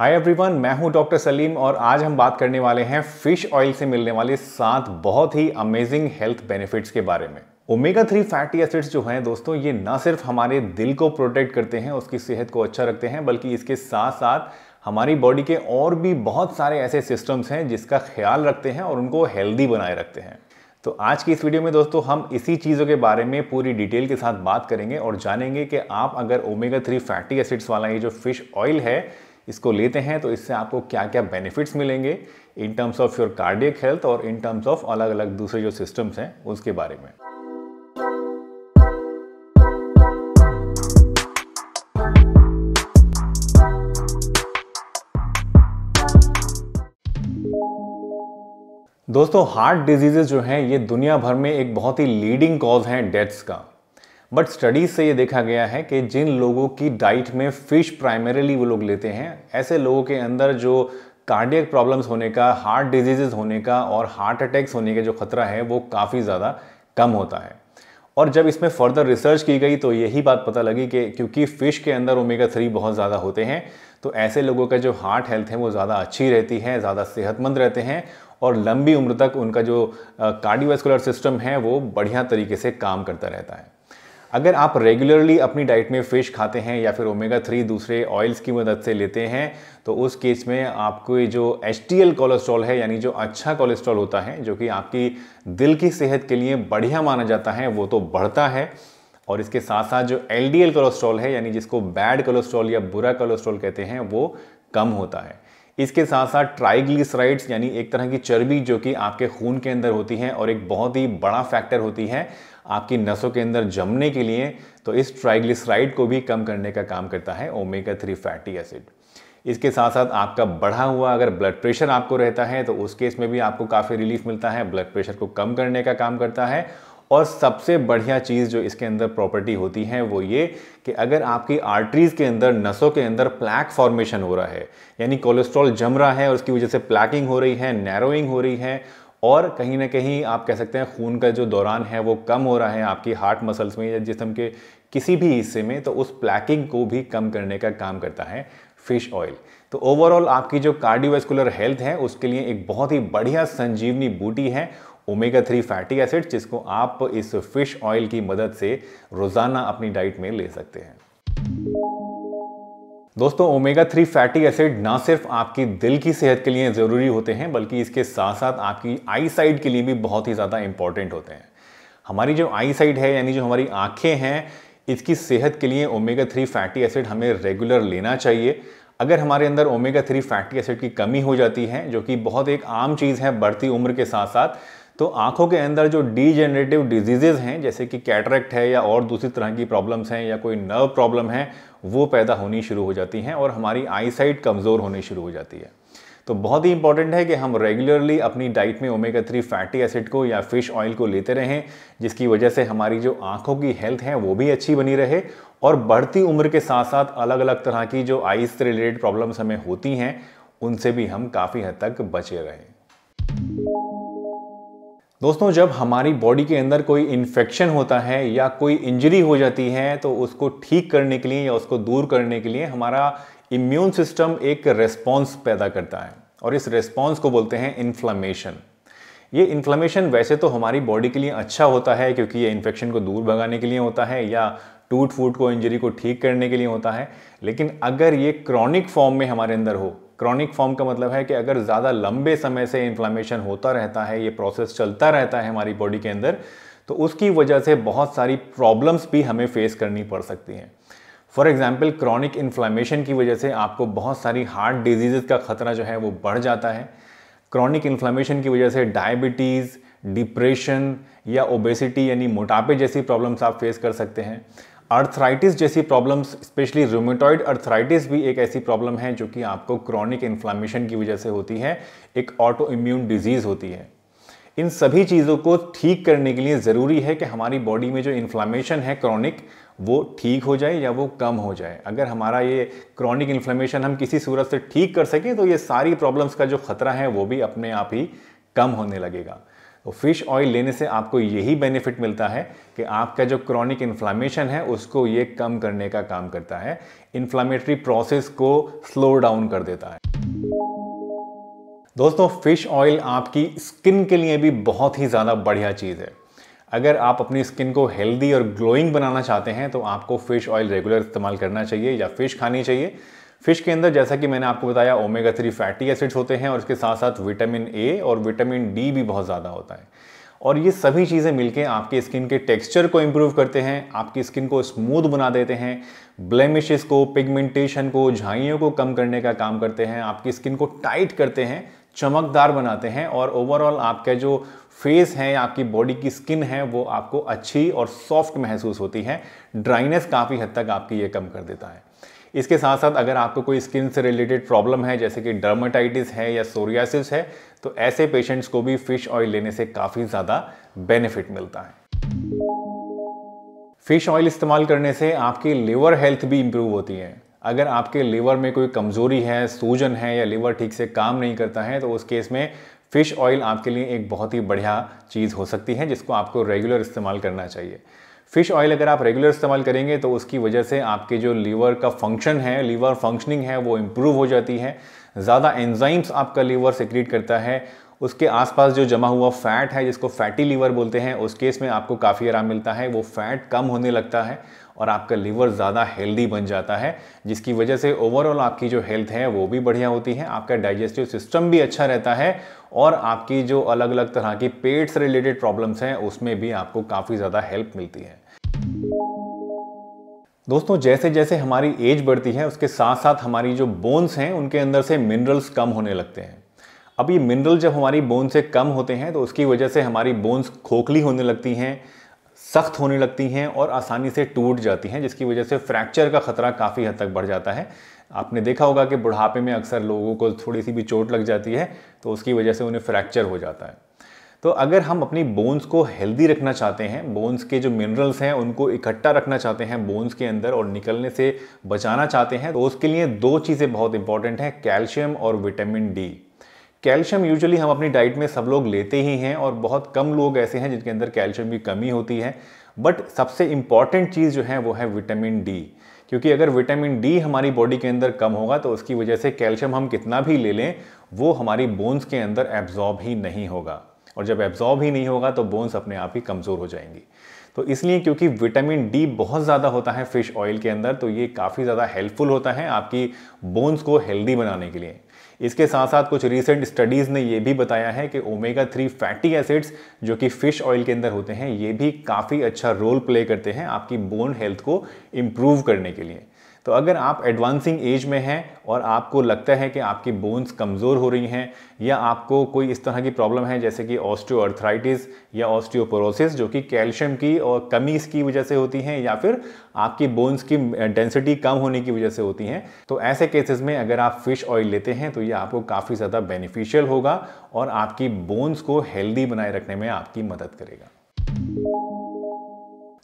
Hi everyone मैं हूँ doctor Salim और आज हम बात करने वाले हैं फ़िश ऑयल से मिलने वाले सात बहुत ही अमेजिंग हेल्थ बेनिफिट्स के बारे में। ओमेगा थ्री फैटी एसिड्स जो हैं दोस्तों, ये ना सिर्फ़ हमारे दिल को प्रोटेक्ट करते हैं, उसकी सेहत को अच्छा रखते हैं, बल्कि इसके साथ साथ हमारी बॉडी के और भी बहुत सारे ऐसे सिस्टम्स हैं जिसका ख्याल रखते हैं और उनको हेल्दी बनाए रखते हैं। तो आज की इस वीडियो में दोस्तों, हम इसी चीज़ों के बारे में पूरी डिटेल के साथ बात करेंगे और जानेंगे कि आप अगर ओमेगा थ्री फैटी एसिड्स वाला ये जो फ़िश ऑयल है इसको लेते हैं तो इससे आपको क्या क्या बेनिफिट्स मिलेंगे in terms of your cardiac health और इन टर्म्स ऑफ़ अलग अलग दूसरे जो सिस्टम्स हैं, उसके बारे में। दोस्तों हार्ट डिजीजेज जो हैं, ये दुनिया भर में एक बहुत ही लीडिंग कॉज हैं डेथ्स का। बट स्टडीज़ से ये देखा गया है कि जिन लोगों की डाइट में फ़िश प्राइमरीली वो लोग लेते हैं, ऐसे लोगों के अंदर जो कार्डियक प्रॉब्लम्स होने का हार्ट डिजीजेज होने का और हार्ट अटैक्स होने का जो खतरा है वो काफ़ी ज़्यादा कम होता है। और जब इसमें फर्दर रिसर्च की गई तो यही बात पता लगी कि क्योंकि फ़िश के अंदर ओमेगा थ्री बहुत ज़्यादा होते हैं तो ऐसे लोगों का जो हार्ट हेल्थ है वो ज़्यादा अच्छी रहती है, ज़्यादा सेहतमंद रहते हैं और लंबी उम्र तक उनका जो कार्डियोवैस्कुलर सिस्टम है वो बढ़िया तरीके से काम करता रहता है। अगर आप रेगुलरली अपनी डाइट में फ़िश खाते हैं या फिर ओमेगा थ्री दूसरे ऑयल्स की मदद से लेते हैं तो उस केस में आपको जो एच टी कोलेस्ट्रॉल है, यानी जो अच्छा कोलेस्ट्रॉल होता है, जो कि आपकी दिल की सेहत के लिए बढ़िया माना जाता है, वो तो बढ़ता है। और इसके साथ साथ जो एलडीएल कोलेस्ट्रॉल है, यानी जिसको बैड कोलेस्ट्रॉल या बुरा कोलेस्ट्रॉल कहते हैं, वो कम होता है। इसके साथ साथ ट्राइग्लिसराइड्स यानी एक तरह की चर्बी जो कि आपके खून के अंदर होती है और एक बहुत ही बड़ा फैक्टर होती है आपकी नसों के अंदर जमने के लिए तो इस ट्राइग्लिसराइड को भी कम करने का काम करता है ओमेगा थ्री फैटी एसिड इसके साथ साथ आपका बढ़ा हुआ अगर ब्लड प्रेशर आपको रहता है तो उस केस में भी आपको काफ़ी रिलीफ मिलता है ब्लड प्रेशर को कम करने का काम करता है। और सबसे बढ़िया चीज़ जो इसके अंदर प्रॉपर्टी होती है, वो ये कि अगर आपकी आर्टरीज के अंदर, नसों के अंदर प्लैक फॉर्मेशन हो रहा है, यानी कोलेस्ट्रॉल जम रहा है और उसकी वजह से प्लैकिंग हो रही है नैरोइंग हो रही है और कहीं ना कहीं आप कह सकते हैं खून का जो दौरान है वो कम हो रहा है आपकी हार्ट मसल्स में या जिसम के किसी भी हिस्से में तो उस प्लैकिंग को भी कम करने का काम करता है फ़िश ऑयल। तो ओवरऑल आपकी जो कार्डियोवेस्कुलर हेल्थ है, उसके लिए एक बहुत ही बढ़िया संजीवनी बूटी है ओमेगा थ्री फैटी एसिड जिसको आप इस फ़िश ऑयल की मदद से रोज़ाना अपनी डाइट में ले सकते हैं। दोस्तों ओमेगा थ्री फैटी एसिड ना सिर्फ़ आपकी दिल की सेहत के लिए ज़रूरी होते हैं, बल्कि इसके साथ साथ आपकी आई साइड के लिए भी बहुत ही ज़्यादा इंपॉर्टेंट होते हैं। हमारी जो आई साइड है, यानी जो हमारी आँखें हैं, इसकी सेहत के लिए ओमेगा थ्री फैटी एसिड हमें रेगुलर लेना चाहिए। अगर हमारे अंदर ओमेगा थ्री फैटी एसिड की कमी हो जाती है, जो कि बहुत एक आम चीज़ है बढ़ती उम्र के साथ साथ तो आँखों के अंदर जो डीजेनरेटिव डिजीजेज हैं, जैसे कि कैटरेक्ट है या और दूसरी तरह की प्रॉब्लम्स हैं या कोई नर्व प्रॉब्लम है, वो पैदा होनी शुरू हो जाती हैं और हमारी आईसाइट कमज़ोर होनी शुरू हो जाती है। तो बहुत ही इंपॉर्टेंट है कि हम रेगुलरली अपनी डाइट में ओमेगा थ्री फैटी एसिड को या फ़िश ऑयल को लेते रहें, जिसकी वजह से हमारी जो आँखों की हेल्थ है, वो भी अच्छी बनी रहे और बढ़ती उम्र के साथ साथ अलग अलग तरह की जो आइस से रिलेटेड प्रॉब्लम्स हमें होती हैं, उनसे भी हम काफ़ी हद तक बचे रहें। दोस्तों, जब हमारी बॉडी के अंदर कोई इन्फेक्शन होता है या कोई इंजरी हो जाती है तो उसको ठीक करने के लिए या उसको दूर करने के लिए हमारा इम्यून सिस्टम एक रेस्पॉन्स पैदा करता है और इस रेस्पॉन्स को बोलते हैं इन्फ्लामेशन ये इन्फ्लामेशन वैसे तो हमारी बॉडी के लिए अच्छा होता है क्योंकि ये इन्फेक्शन को दूर भगाने के लिए होता है या टूट फूट को इंजरी को ठीक करने के लिए होता है, लेकिन अगर ये क्रॉनिक फॉर्म में हमारे अंदर हो क्रॉनिक फॉर्म का मतलब है कि अगर ज़्यादा लंबे समय से इन्फ्लामेशन होता रहता है, ये प्रोसेस चलता रहता है हमारी बॉडी के अंदर तो उसकी वजह से बहुत सारी प्रॉब्लम्स भी हमें फेस करनी पड़ सकती हैं। फॉर एग्ज़ाम्पल क्रॉनिक इन्फ्लामेशन की वजह से आपको बहुत सारी हार्ट डिज़ीज़ का खतरा जो है वो बढ़ जाता है। क्रॉनिक इन्फ्लामेशन की वजह से डायबिटीज़ डिप्रेशन या ओबेसिटी यानी मोटापे जैसी प्रॉब्लम्स आप फेस कर सकते हैं। अर्थराइटिस जैसी प्रॉब्लम्स स्पेशली रोमेटॉइड अर्थराइटिस भी एक ऐसी प्रॉब्लम है जो कि आपको क्रॉनिक इन्फ्लामेशन की वजह से होती है, एक ऑटो इम्यून डिज़ीज़ होती है। इन सभी चीज़ों को ठीक करने के लिए ज़रूरी है कि हमारी बॉडी में जो इन्फ्लामेशन है क्रॉनिक वो ठीक हो जाए या वो कम हो जाए। अगर हमारा ये क्रॉनिक इन्फ्लामेशन हम किसी सूरत से ठीक कर सकें तो ये सारी प्रॉब्लम्स का जो खतरा है, वो भी अपने आप ही कम होने लगेगा। तो फ़िश ऑयल लेने से आपको यही बेनिफिट मिलता है कि आपका जो क्रॉनिक इन्फ्लामेशन है, उसको ये कम करने का काम करता है। इन्फ्लामेटरी प्रोसेस को स्लो डाउन कर देता है। दोस्तों फ़िश ऑयल आपकी स्किन के लिए भी बहुत ही ज़्यादा बढ़िया चीज़ है। अगर आप अपनी स्किन को हेल्दी और ग्लोइंग बनाना चाहते हैं तो आपको फ़िश ऑयल रेगुलर इस्तेमाल करना चाहिए या फ़िश खानी चाहिए। फ़िश के अंदर, जैसा कि मैंने आपको बताया ओमेगा थ्री फैटी एसिड्स होते हैं और इसके साथ साथ विटामिन ए और विटामिन डी भी बहुत ज़्यादा होता है। और ये सभी चीज़ें मिलके आपके स्किन के टेक्सचर को इम्प्रूव करते हैं, आपकी स्किन को स्मूथ बना देते हैं ब्लेमिशेस को पिगमेंटेशन को, झाइयों को कम करने का काम करते हैं, आपकी स्किन को टाइट करते हैं, चमकदार बनाते हैं और ओवरऑल आपका जो फेस है या आपकी बॉडी की स्किन है, वो आपको अच्छी और सॉफ्ट महसूस होती है। ड्राइनेस काफ़ी हद तक आपकी ये कम कर देता है। इसके साथ साथ अगर आपको कोई स्किन से रिलेटेड प्रॉब्लम है, जैसे कि डर्माटाइटिस है या सोरियासिस है तो ऐसे पेशेंट्स को भी फ़िश ऑयल लेने से काफ़ी ज़्यादा बेनिफिट मिलता है। फ़िश ऑयल इस्तेमाल करने से आपकी लिवर हेल्थ भी इंप्रूव होती है। अगर आपके लिवर में कोई कमज़ोरी है, सूजन है या लिवर ठीक से काम नहीं करता है तो उस केस में फ़िश ऑयल आपके लिए एक बहुत ही बढ़िया चीज़ हो सकती है, जिसको आपको रेगुलर इस्तेमाल करना चाहिए। फ़िश ऑयल अगर आप रेगुलर इस्तेमाल करेंगे तो उसकी वजह से आपके जो लीवर का फ़ंक्शन है, लीवर फंक्शनिंग है, वो इम्प्रूव हो जाती है। ज़्यादा एंजाइम्स आपका लीवर सिक्रीट करता है, उसके आसपास जो जमा हुआ फैट है, जिसको फैटी लीवर बोलते हैं, उस केस में आपको काफ़ी आराम मिलता है, वो फैट कम होने लगता है और आपका लीवर ज़्यादा हेल्दी बन जाता है, जिसकी वजह से ओवरऑल आपकी जो हेल्थ है, वो भी बढ़िया होती है, आपका डाइजेस्टिव सिस्टम भी अच्छा रहता है और आपकी जो अलग अलग तरह की पेट से रिलेटेड प्रॉब्लम्स हैं, उसमें भी आपको काफ़ी ज़्यादा हेल्प मिलती है। दोस्तों जैसे जैसे हमारी एज बढ़ती है, उसके साथ साथ हमारी जो बोन्स हैं, उनके अंदर से मिनरल्स कम होने लगते हैं। अब ये मिनरल जब हमारी बोन से कम होते हैं तो उसकी वजह से हमारी बोन्स खोखली होने लगती हैं सख्त होने लगती हैं और आसानी से टूट जाती हैं, जिसकी वजह से फ्रैक्चर का खतरा काफ़ी हद तक बढ़ जाता है। आपने देखा होगा कि बुढ़ापे में अक्सर लोगों को थोड़ी सी भी चोट लग जाती है तो उसकी वजह से उन्हें फ्रैक्चर हो जाता है। तो अगर हम अपनी बोन्स को हेल्दी रखना चाहते हैं, बोन्स के जो मिनरल्स हैं, उनको इकट्ठा रखना चाहते हैं बोन्स के अंदर और निकलने से बचाना चाहते हैं तो उसके लिए दो चीज़ें बहुत इंपॉर्टेंट हैं, कैल्शियम और विटामिन डी। कैल्शियम यूजुअली हम अपनी डाइट में सब लोग लेते ही हैं और बहुत कम लोग ऐसे हैं जिनके अंदर कैल्शियम की कमी होती है। बट सबसे इंपॉर्टेंट चीज़ जो है, वो है विटामिन डी क्योंकि अगर विटामिन डी हमारी बॉडी के अंदर कम होगा तो उसकी वजह से कैल्शियम हम कितना भी ले लें, वो हमारी बोन्स के अंदर एब्जॉर्ब ही नहीं होगा। और जब एब्जॉर्ब ही नहीं होगा तो बोन्स अपने आप ही कमज़ोर हो जाएँगी। तो इसलिए क्योंकि विटामिन डी बहुत ज़्यादा होता है फ़िश ऑयल के अंदर तो ये काफ़ी ज़्यादा हेल्पफुल होता है आपकी बोन्स को हेल्दी बनाने के लिए। इसके साथ साथ कुछ रिसेंट स्टडीज़ ने ये भी बताया है कि ओमेगा थ्री फैटी एसिड्स जो कि फ़िश ऑयल के अंदर होते हैं, ये भी काफ़ी अच्छा रोल प्ले करते हैं आपकी बोन हेल्थ को इम्प्रूव करने के लिए। तो अगर आप एडवांसिंग एज में हैं और आपको लगता है कि आपकी बोन्स कमज़ोर हो रही हैं, या आपको कोई इस तरह की प्रॉब्लम है, जैसे कि ऑस्टियोअर्थराइटिस या ऑस्टियोपोरोसिस जो कि कैल्शियम की और कमी की वजह से होती हैं, या फिर आपकी बोन्स की डेंसिटी कम होने की वजह से होती हैं तो ऐसे केसेस में अगर आप फ़िश ऑयल लेते हैं तो ये आपको काफ़ी ज़्यादा बेनिफिशियल होगा और आपकी बोन्स को हेल्दी बनाए रखने में आपकी मदद करेगा।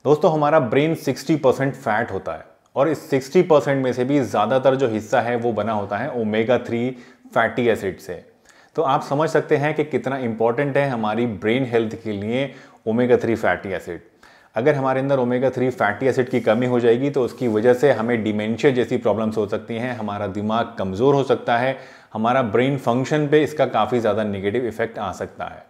दोस्तों, हमारा ब्रेन 60 परसेंट फैट होता है। और इस 60 परसेंट में से भी ज़्यादातर जो हिस्सा है वो बना होता है ओमेगा थ्री फैटी एसिड से। तो आप समझ सकते हैं कि कितना इंपॉर्टेंट है हमारी ब्रेन हेल्थ के लिए ओमेगा थ्री फैटी एसिड। अगर हमारे अंदर ओमेगा थ्री फैटी एसिड की कमी हो जाएगी तो उसकी वजह से हमें डिमेंशिया जैसी प्रॉब्लम्स हो सकती हैं, हमारा दिमाग कमज़ोर हो सकता है, हमारा ब्रेन फ़ंक्शन पे इसका काफ़ी ज़्यादा निगेटिव इफ़ेक्ट आ सकता है।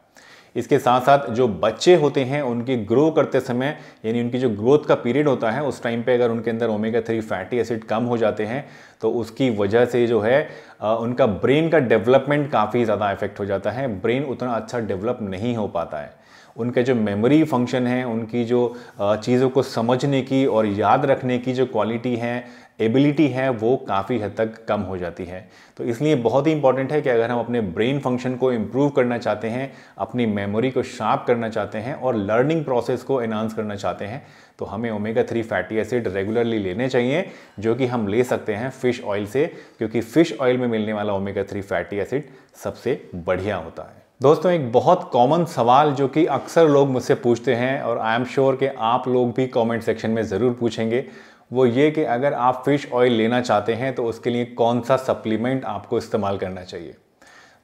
इसके साथ साथ जो बच्चे होते हैं, उनकी ग्रो करते समय, यानी उनकी जो ग्रोथ का पीरियड होता है, उस टाइम पे अगर उनके अंदर ओमेगा थ्री फैटी एसिड कम हो जाते हैं तो उसकी वजह से जो है उनका ब्रेन का डेवलपमेंट काफ़ी ज़्यादा इफ़ेक्ट हो जाता है। ब्रेन उतना अच्छा डेवलप नहीं हो पाता है। उनके जो मेमोरी फ़ंक्शन है, उनकी जो चीज़ों को समझने की और याद रखने की जो क्वालिटी है एबिलिटी है, वो काफ़ी हद तक कम हो जाती है। तो इसलिए बहुत ही इंपॉर्टेंट है कि अगर हम अपने ब्रेन फ़ंक्शन को इम्प्रूव करना चाहते हैं, अपनी मेमोरी को शार्प करना चाहते हैं और लर्निंग प्रोसेस को एनहांस करना चाहते हैं तो हमें omega three fatty acid regularly लेने चाहिए, जो कि हम ले सकते हैं फ़िश ऑयल से, क्योंकि फ़िश ऑयल में मिलने वाला ओमेगा थ्री फैटी एसिड सबसे बढ़िया होता है। दोस्तों, एक बहुत कॉमन सवाल जो कि अक्सर लोग मुझसे पूछते हैं और आई एम श्योर कि आप लोग भी कमेंट सेक्शन में ज़रूर पूछेंगे। वो ये कि अगर आप फ़िश ऑयल लेना चाहते हैं तो उसके लिए कौन सा सप्लीमेंट आपको इस्तेमाल करना चाहिए?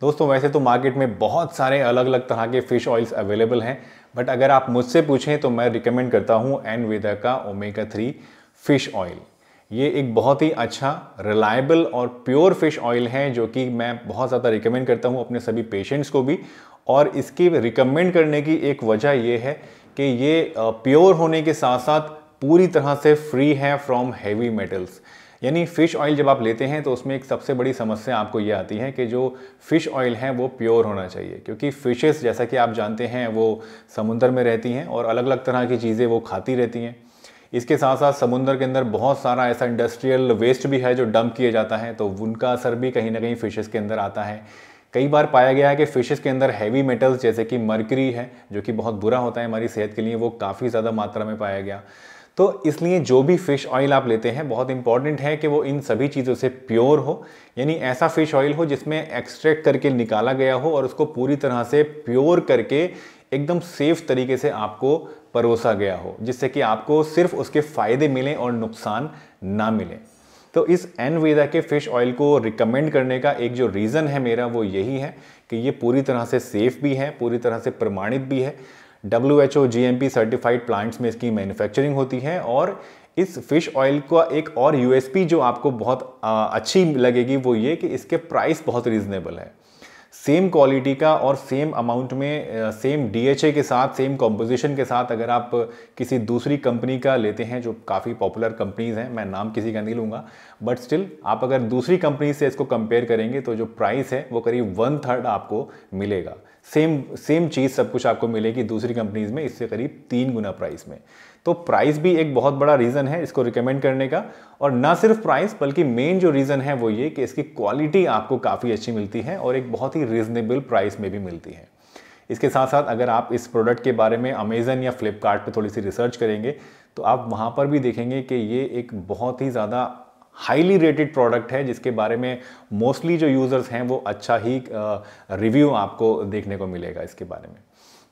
दोस्तों, वैसे तो मार्केट में बहुत सारे अलग अलग तरह के फ़िश ऑयल्स अवेलेबल हैं बट अगर आप मुझसे पूछें तो मैं रिकमेंड करता हूँ एन वेदा का ओमेगा थ्री फ़िश ऑयल ये एक बहुत ही अच्छा रिलायबल और प्योर फ़िश ऑयल है, जो कि मैं बहुत ज़्यादा रिकमेंड करता हूँ अपने सभी पेशेंट्स को भी। और इसकी रिकमेंड करने की एक वजह ये है कि ये प्योर होने के साथ साथ पूरी तरह से फ्री है फ्रॉम हैवी मेटल्स यानी फ़िश ऑयल जब आप लेते हैं तो उसमें एक सबसे बड़ी समस्या आपको ये आती है कि जो फ़िश ऑयल है, वो प्योर होना चाहिए। क्योंकि फ़िशेस जैसा कि आप जानते हैं, वो समुद्र में रहती हैं और अलग अलग तरह की चीज़ें वो खाती रहती हैं। इसके साथ साथ समुंदर के अंदर बहुत सारा ऐसा इंडस्ट्रियल वेस्ट भी है जो डंप किया जाता है तो उनका असर भी कहीं ना कहीं फिशेस के अंदर आता है। कई बार पाया गया है कि फिशेस के अंदर हैवी मेटल्स जैसे कि मर्करी है, जो कि बहुत बुरा होता है हमारी सेहत के लिए, वो काफ़ी ज़्यादा मात्रा में पाया गया। तो इसलिए जो भी फ़िश ऑयल आप लेते हैं, बहुत इंपॉर्टेंट है कि वो इन सभी चीज़ों से प्योर हो। यानी ऐसा फ़िश ऑयल हो जिसमें एक्सट्रैक्ट करके निकाला गया हो और उसको पूरी तरह से प्योर करके एकदम सेफ़ तरीके से आपको परोसा गया हो, जिससे कि आपको सिर्फ़ उसके फ़ायदे मिलें और नुकसान ना मिले। तो इस एन वेदा के फ़िश ऑयल को रिकमेंड करने का एक जो रीज़न है मेरा, वो यही है कि ये पूरी तरह से सेफ़ भी है, पूरी तरह से प्रमाणित भी है। W H O G M P certified plants में इसकी मैन्युफैक्चरिंग होती है और इस फ़िश ऑयल का एक और यूएसपी जो आपको बहुत अच्छी लगेगी वो ये कि इसके प्राइस बहुत रीज़नेबल है। सेम क्वालिटी का और सेम अमाउंट में सेम डीएचए के साथ सेम कॉम्पोजिशन के साथ अगर आप किसी दूसरी कंपनी का लेते हैं, जो काफ़ी पॉपुलर कंपनीज़ हैं, मैं नाम किसी का नहीं लूँगा बट स्टिल आप अगर दूसरी कंपनी से इसको कंपेयर करेंगे तो जो प्राइस है, वो करीब वन थर्ड आपको मिलेगा। सेम सेम चीज़ सब कुछ आपको मिलेगी दूसरी कंपनीज़ में, इससे करीब तीन गुना प्राइस में। तो प्राइस भी एक बहुत बड़ा रीज़न है इसको रिकमेंड करने का। और ना सिर्फ़ प्राइस बल्कि मेन जो रीज़न है वो ये कि इसकी क्वालिटी आपको काफ़ी अच्छी मिलती है और एक बहुत ही रीजनेबल प्राइस में भी मिलती है। इसके साथ साथ अगर आप इस प्रोडक्ट के बारे में अमेज़न या फ्लिपकार्ट थोड़ी सी रिसर्च करेंगे तो आप वहाँ पर भी देखेंगे कि ये एक बहुत ही ज़्यादा हाईली रेटेड प्रोडक्ट है, जिसके बारे में मोस्टली जो यूज़र्स हैं वो अच्छा ही रिव्यू आपको देखने को मिलेगा इसके बारे में।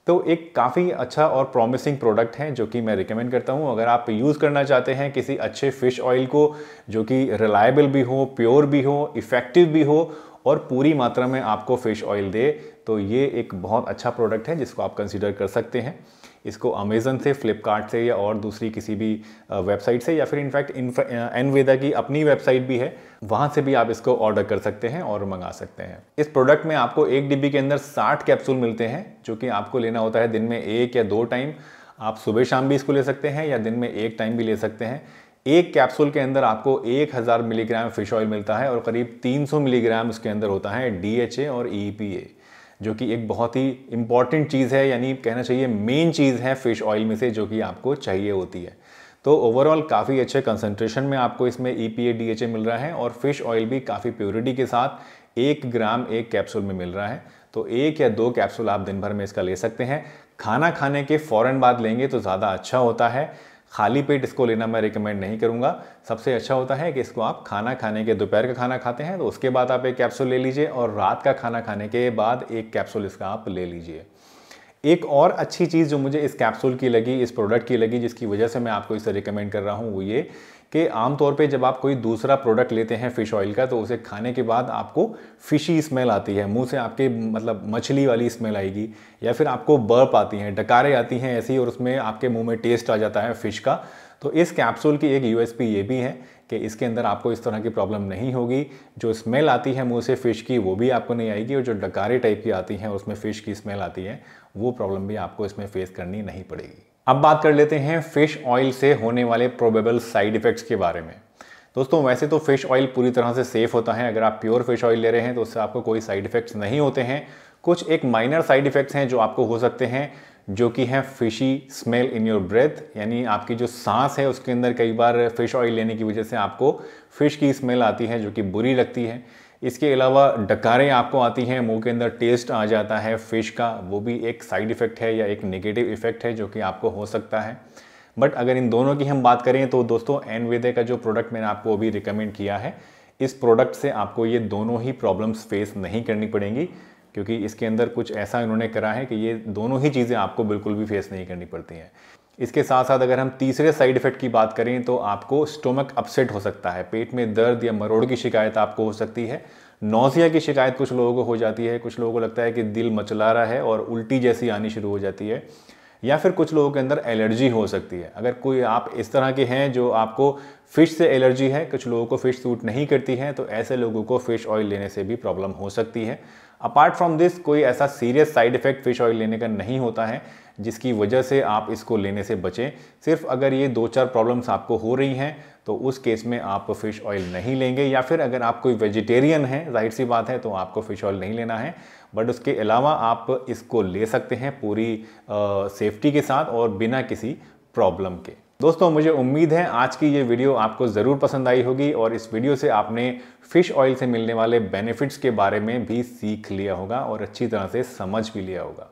तो एक काफ़ी अच्छा और प्रॉमिसिंग प्रोडक्ट है जो कि मैं रिकमेंड करता हूँ। अगर आप यूज़ करना चाहते हैं किसी अच्छे फ़िश ऑयल को, जो कि रिलायबल भी हो प्योर भी हो इफ़ेक्टिव भी हो, और पूरी मात्रा में आपको फ़िश ऑयल दे तो ये एक बहुत अच्छा प्रोडक्ट है जिसको आप कंसिडर कर सकते हैं। इसको अमेज़न से फ्लिपकार्ट से या और दूसरी किसी भी वेबसाइट से या फिर इनफैक्ट एनवेदा की अपनी वेबसाइट भी है, वहाँ से भी आप इसको ऑर्डर कर सकते हैं और मंगा सकते हैं। इस प्रोडक्ट में आपको एक डिब्बी के अंदर 60 कैप्सूल मिलते हैं, जो कि आपको लेना होता है दिन में एक या दो टाइम आप सुबह शाम भी इसको ले सकते हैं या दिन में एक टाइम भी ले सकते हैं। एक कैप्सूल के अंदर आपको 1000 मिलीग्राम फ़िश ऑयल मिलता है और करीब 300 मिलीग्राम उसके अंदर होता है DHA और ई e जो कि एक बहुत ही इंपॉर्टेंट चीज़ है, यानी कहना चाहिए मेन चीज़ है फ़िश ऑयल में से जो कि आपको चाहिए होती है। तो ओवरऑल काफ़ी अच्छे कंसंट्रेशन में आपको इसमें ई पी ए मिल रहा है और फ़िश ऑयल भी काफ़ी प्योरिटी के साथ एक ग्राम एक कैप्सूल में मिल रहा है। तो एक या दो कैप्सूल आप दिन भर में इसका ले सकते हैं। खाना खाने के फ़ौरन बाद लेंगे तो ज़्यादा अच्छा होता है। खाली पेट इसको लेना मैं रिकमेंड नहीं करूँगा। सबसे अच्छा होता है कि इसको आप खाना खाने के, दोपहर का खाना खाते हैं तो उसके बाद आप एक कैप्सूल ले लीजिए और रात का खाना खाने के बाद एक कैप्सूल इसका आप ले लीजिए। एक और अच्छी चीज़ जो मुझे इस कैप्सूल की लगी, इस प्रोडक्ट की लगी, जिसकी वजह से मैं आपको इसे रिकमेंड कर रहा हूँ, वो ये कि आमतौर पे जब आप कोई दूसरा प्रोडक्ट लेते हैं फ़िश ऑयल का तो उसे खाने के बाद आपको फ़िशी स्मेल आती है। मुँह से आपके मतलब मछली वाली स्मेल आएगी, या फिर आपको बर्प आती हैं, डकारें आती हैं ऐसी, और उसमें आपके मुँह में टेस्ट आ जाता है फ़िश का। तो इस कैप्सूल की एक यूएसपी ये भी है कि इसके अंदर आपको इस तरह की प्रॉब्लम नहीं होगी। जो स्मेल आती है मुँह से फ़िश की, वो भी आपको नहीं आएगी, और जो डकारे टाइप की आती हैं उसमें फ़िश की स्मेल आती है, वो प्रॉब्लम भी आपको इसमें फेस करनी नहीं पड़ेगी। अब बात कर लेते हैं फ़िश ऑयल से होने वाले प्रोबेबल साइड इफ़ेक्ट्स के बारे में। दोस्तों, वैसे तो फ़िश ऑयल पूरी तरह से सेफ़ होता है। अगर आप प्योर फ़िश ऑयल ले रहे हैं तो उससे आपको कोई साइड इफ़ेक्ट्स नहीं होते हैं। कुछ एक माइनर साइड इफ़ेक्ट्स हैं जो आपको हो सकते हैं, जो कि हैं fishy smell in your breath यानी आपकी जो सांस है, उसके अंदर कई बार फ़िश ऑयल लेने की वजह से आपको फ़िश की स्मेल आती है, जो कि बुरी लगती है। इसके अलावा डकारें आपको आती हैं, मुँह के अंदर टेस्ट आ जाता है फ़िश का, वो भी एक साइड इफ़ेक्ट है या एक नेगेटिव इफ़ेक्ट है जो कि आपको हो सकता है। बट अगर इन दोनों की हम बात करें तो दोस्तों एनवेदे का जो प्रोडक्ट मैंने आपको अभी रिकमेंड किया है, इस प्रोडक्ट से आपको ये दोनों ही प्रॉब्लम्स फेस नहीं करनी पड़ेंगी, क्योंकि इसके अंदर कुछ ऐसा इन्होंने करा है कि ये दोनों ही चीज़ें आपको बिल्कुल भी फेस नहीं करनी पड़ती हैं। इसके साथ साथ अगर हम तीसरे साइड इफ़ेक्ट की बात करें तो आपको स्टोमक अपसेट हो सकता है। पेट में दर्द या मरोड़ की शिकायत आपको हो सकती है। नौसिया की शिकायत कुछ लोगों को हो जाती है। कुछ लोगों को लगता है कि दिल मचला रहा है और उल्टी जैसी आनी शुरू हो जाती है। या फिर कुछ लोगों के अंदर एलर्जी हो सकती है। अगर कोई आप इस तरह के हैं जो आपको फ़िश से एलर्जी है, कुछ लोगों को फ़िश सूट नहीं करती है तो ऐसे लोगों को फ़िश ऑयल लेने से भी प्रॉब्लम हो सकती है। अपार्ट फ्रॉम दिस कोई ऐसा serious side effect fish oil लेने का नहीं होता है, जिसकी वजह से आप इसको लेने से बचें। सिर्फ़ अगर ये दो चार प्रॉब्लम्स आपको हो रही हैं तो उस केस में आप फ़िश ऑयल नहीं लेंगे, या फिर अगर आप कोई वेजिटेरियन हैं, ज़ाहिर सी बात है तो आपको फ़िश ऑयल नहीं लेना है। बट उसके अलावा आप इसको ले सकते हैं पूरी सेफ्टी के साथ और बिना किसी प्रॉब्लम के। दोस्तों, मुझे उम्मीद है आज की ये वीडियो आपको ज़रूर पसंद आई होगी और इस वीडियो से आपने फ़िश ऑयल से मिलने वाले बेनिफिट्स के बारे में भी सीख लिया होगा और अच्छी तरह से समझ भी लिया होगा।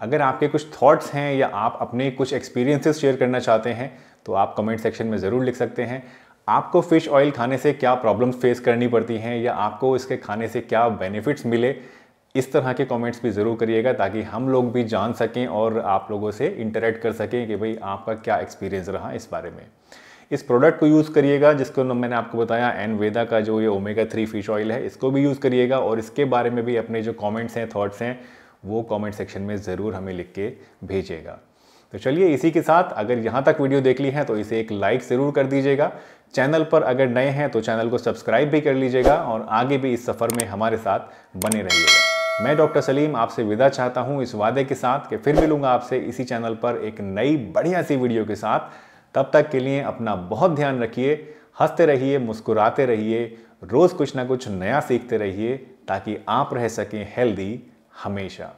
अगर आपके कुछ थॉट्स हैं या आप अपने कुछ एक्सपीरियंसेस शेयर करना चाहते हैं तो आप कमेंट सेक्शन में ज़रूर लिख सकते हैं। आपको फ़िश ऑयल खाने से क्या प्रॉब्लम्स फेस करनी पड़ती हैं या आपको इसके खाने से क्या बेनिफिट्स मिले? इस तरह के कमेंट्स भी ज़रूर करिएगा ताकि हम लोग भी जान सकें और आप लोगों से इंटरेक्ट कर सकें कि भाई आपका क्या एक्सपीरियंस रहा इस बारे में। इस प्रोडक्ट को यूज़ करिएगा, जिसको मैंने आपको बताया एन वेदा का जो ये ओमेगा थ्री फ़िश ऑयल है, इसको भी यूज़ करिएगा और इसके बारे में भी अपने जो कमेंट्स हैं थॉट्स हैं, वो कमेंट सेक्शन में ज़रूर हमें लिख के भेजिएगा। तो चलिए इसी के साथ, अगर यहाँ तक वीडियो देख ली है तो इसे एक लाइक ज़रूर कर दीजिएगा। चैनल पर अगर नए हैं तो चैनल को सब्सक्राइब भी कर लीजिएगा और आगे भी इस सफ़र में हमारे साथ बने रहिएगा। मैं डॉक्टर सलीम आपसे विदा चाहता हूँ इस वादे के साथ कि फिर मिलूँगा आपसे इसी चैनल पर एक नई बढ़िया सी वीडियो के साथ। तब तक के लिए अपना बहुत ध्यान रखिए, हँसते रहिए, मुस्कुराते रहिए, रोज़ कुछ ना कुछ नया सीखते रहिए ताकि आप रह सकें हेल्दी हमेशा।